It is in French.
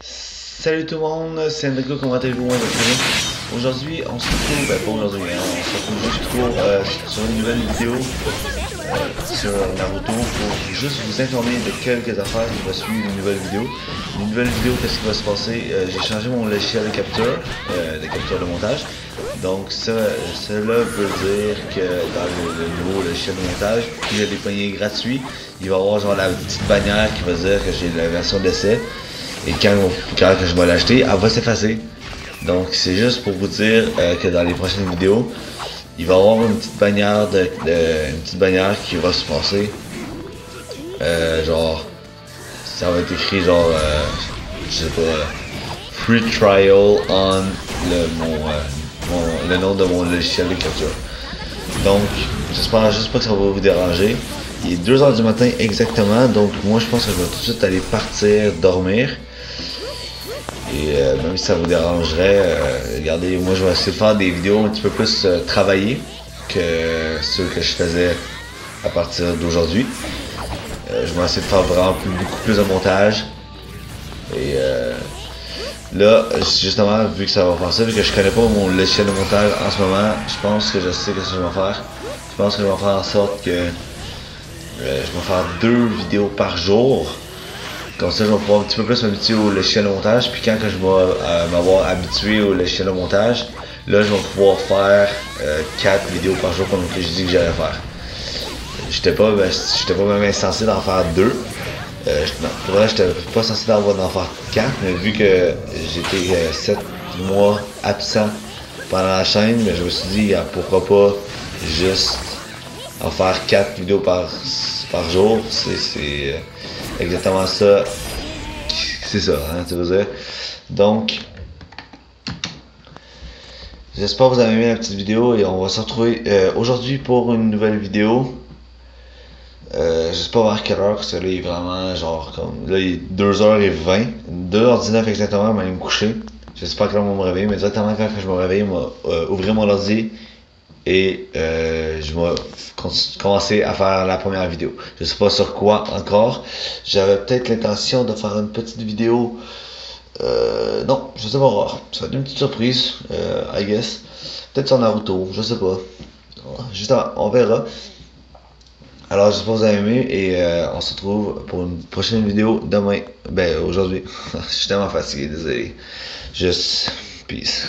Salut tout le monde, c'est Enrico, comment allez-vous? Aujourd'hui, on se retrouve, ben pas aujourd'hui, hein, on se retrouve juste pour, euh, sur une nouvelle vidéo euh, sur Naruto pour juste vous informer de quelques affaires qui vont suivre une nouvelle vidéo. Une nouvelle vidéo, qu'est-ce qui va se passer? Euh, J'ai changé mon logiciel de capture, euh, de capture de montage. Donc ça, cela veut dire que dans le, le nouveau logiciel de montage, j'ai des poignées gratuits, il va y avoir genre la petite bannière qui va dire que j'ai la version d'essai. Et quand, quand je vais l'acheter, elle va s'effacer. Donc c'est juste pour vous dire euh, que dans les prochaines vidéos, il va y avoir une petite bannière de, une petite bannière qui va se passer. Euh, genre ça va être écrit genre euh, je sais pas free trial on le mon, euh, le nom de mon logiciel de capture. Donc j'espère juste pas que ça va vous déranger. Il est 2h du matin exactement, donc moi je pense que je vais tout de suite aller partir dormir. Et euh, même si ça vous dérangerait, euh, regardez, moi je vais essayer de faire des vidéos un petit peu plus euh, travaillées que ceux que je faisais à partir d'aujourd'hui. Je vais essayer de faire vraiment beaucoup plus de montage. Et là, justement, vu que ça va faire ça, vu que je connais pas mon logiciel de montage en ce moment, je pense que je sais ce que je vais faire. Je pense que je vais faire en sorte que euh, je vais faire deux vidéos par jour. Comme ça, je vais pouvoir un petit peu plus m'habituer au logiciel de montage. Puis quand que je vais euh, m'avoir habitué au logiciel de montage, là, je vais pouvoir faire 4 vidéos par jour comme que je dis que j'allais faire. J'étais pas, ben, j'étais pas même censé d'en faire deux. Euh, je- pour vrai, j'étais pas censé d'en d'en faire 4, mais vu que j'étais 7 mois absent pendant la chaîne, ben, je me suis dit, ah, pourquoi pas juste en faire 4 vidéos par, par jour? C'est euh, exactement ça. C'est ça, hein, tu veux dire? Donc, j'espère que vous avez aimé la petite vidéo et on va se retrouver euh, aujourd'hui pour une nouvelle vidéo. Euh, je sais pas vers quelle heure, parce que là, il est vraiment genre comme. Là, il est 2h20, 2h19 exactement, mais aller me coucher. J'espère que là, on va me réveiller, mais directement quand je me réveille, va euh, ouvrir mon ordi et euh, je vais commencer à faire la première vidéo. Je sais pas sur quoi encore. J'avais peut-être l'intention de faire une petite vidéo. Euh, non, je sais pas voir. Ça va être une petite surprise, I guess. Peut-être sur Naruto, je sais pas. Justement, on verra. Alors, j'espère que vous avez aimé et euh, on se retrouve pour une prochaine vidéo demain. Ben, aujourd'hui. je suis tellement fatigué, désolé. Juste, peace.